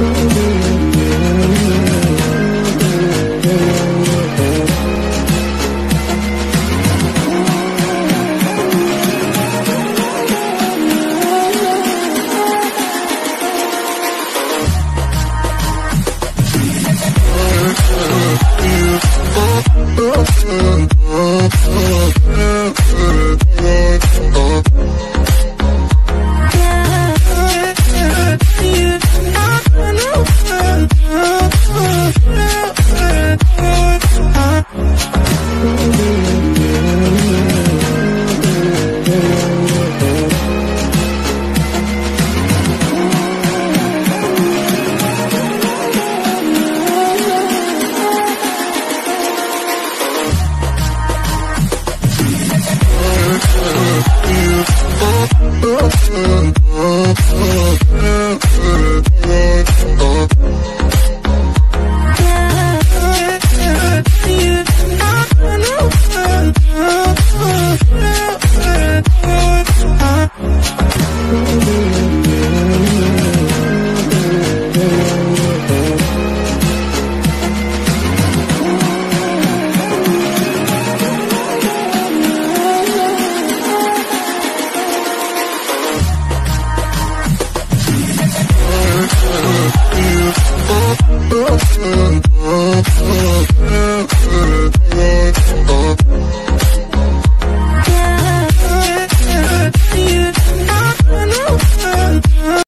Oh, Oh, oh, oh.